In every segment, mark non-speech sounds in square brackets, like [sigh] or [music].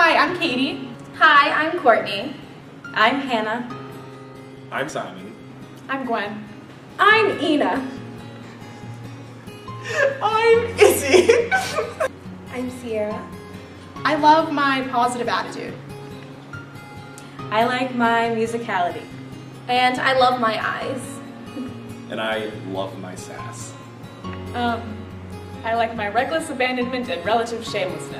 Hi, I'm Katie. Hi, I'm Courtney. I'm Hannah. I'm Simon. I'm Gwen. I'm Ina. I'm Izzy. [laughs] I'm Sierra. I love my positive attitude. I like my musicality. And I love my eyes. And I love my sass. Um, I like my reckless abandonment and relative shamelessness.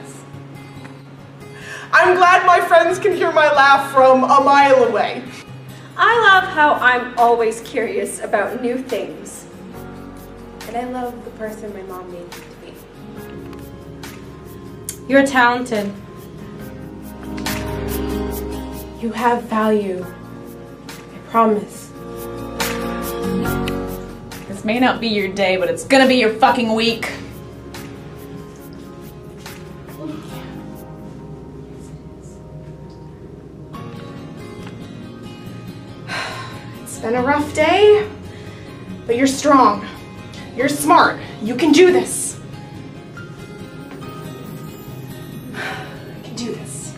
I'm glad my friends can hear my laugh from a mile away. I love how I'm always curious about new things. And I love the person my mom made me to be. You're talented. You have value. I promise. This may not be your day, but it's gonna be your fucking week. It's been a rough day, but you're strong. You're smart. You can do this. I can do this.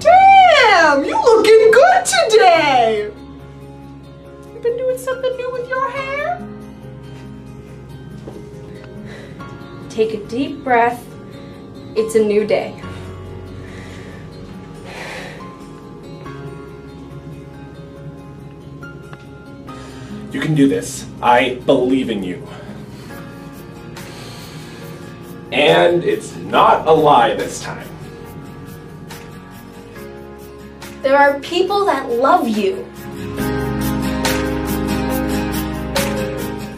Damn, you looking good today. You been doing something new with your hair? Take a deep breath. It's a new day. You can do this. I believe in you. And it's not a lie this time. There are people that love you.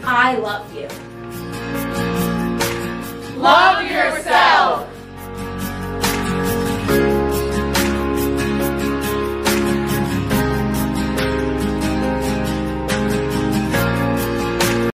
I love you. Love yourself.